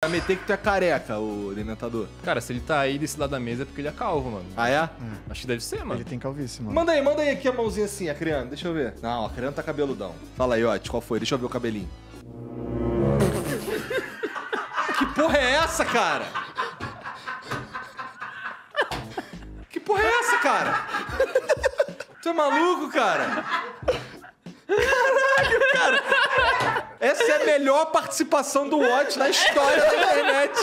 Vai meter que tu é careca, o alimentador. Cara, se ele tá aí desse lado da mesa é porque ele é calvo, mano. Ah, é? Acho que deve ser, mano. Ele tem calvície, mano. Manda aí, manda aí aqui a mãozinha assim, a criança. Deixa eu ver. Não, a criança tá cabeludão. Fala aí, ó, qual foi? Deixa eu ver o cabelinho. que porra é essa, cara? Que porra é essa, cara? Tu é maluco, cara? Caralho, cara! Melhor participação do Watch na história da internet.